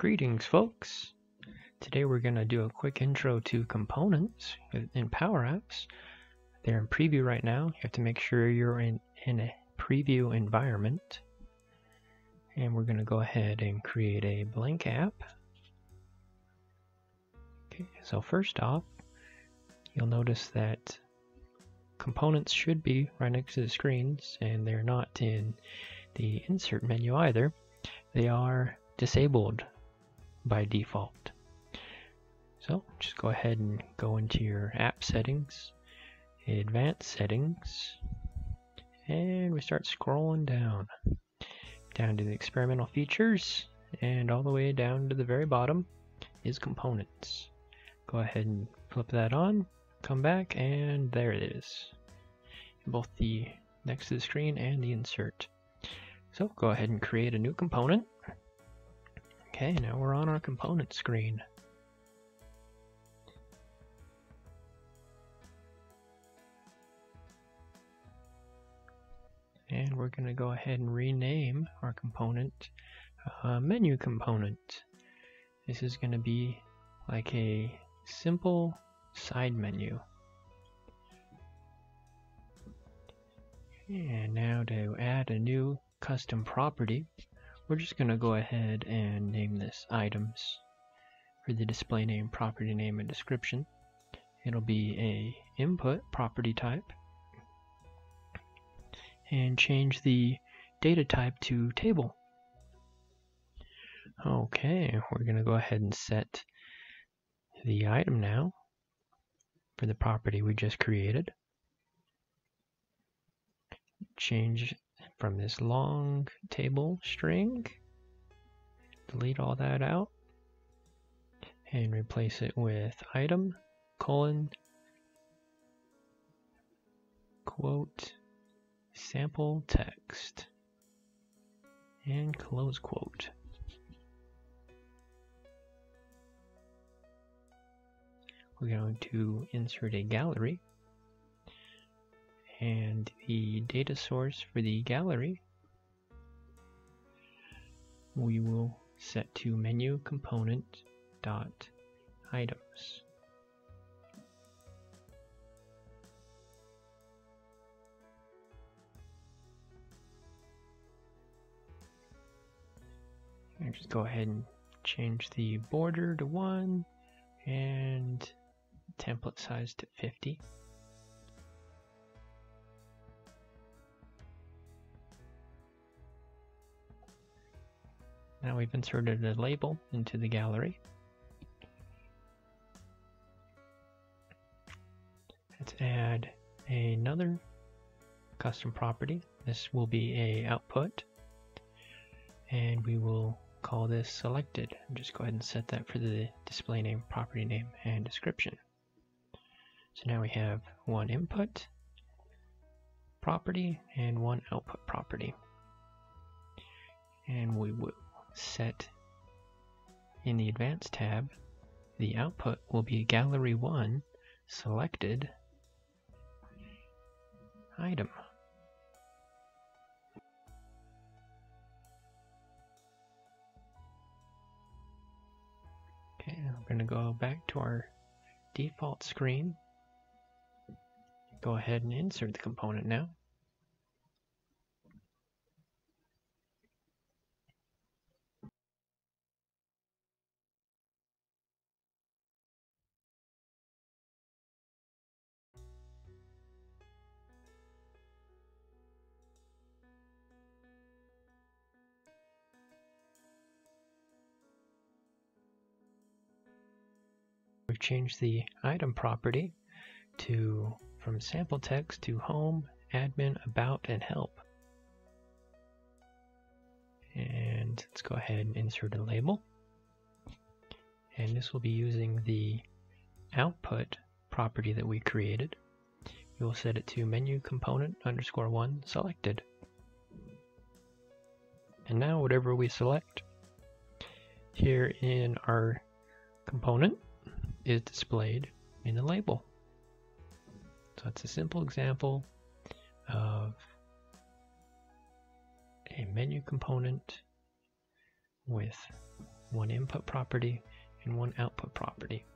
Greetings folks! Today we're going to do a quick intro to components in Power Apps. They're in preview right now. You have to make sure you're in, in a preview environment. And we're going to go ahead and create a blank app. Okay, so first off, you'll notice that components should be right next to the screens and they're not in the insert menu either. They are disabled by default. So just go ahead and go into your app settings, advanced settings, and we start scrolling down. Down to the experimental features, and all the way down to the very bottom is components. Go ahead and flip that on, come back, and there it is. Both the next to the screen and the insert. So go ahead and create a new component. Okay, now we're on our component screen. And we're going to go ahead and rename our component uh, menu component. This is going to be like a simple side menu. And now to add a new custom property, we're just going to go ahead and name this items for the display name, property name, and description. It'll be a input property type and change the data type to table. Okay, we're going to go ahead and set the item now for the property we just created. Change from this long table string. Delete all that out and replace it with item colon quote sample text and close quote. We're going to insert a gallery and the data source for the gallery we will set to menu component dot items. And just go ahead and change the border to 1 and template size to 50. Now we've inserted a label into the gallery. Let's add another custom property. This will be a output and we will call this selected. Just go ahead and set that for the display name, property name, and description. So now we have one input property and one output property. And we will set in the Advanced tab, the output will be Gallery 1 selected item. Okay, we're going to go back to our default screen. Go ahead and insert the component now. We've the item property to from sample text to home, admin, about, and help. And let's go ahead and insert a label. And this will be using the output property that we created. We will set it to menu component underscore one selected. And now whatever we select here in our component is displayed in the label. So it's a simple example of a menu component with one input property and one output property.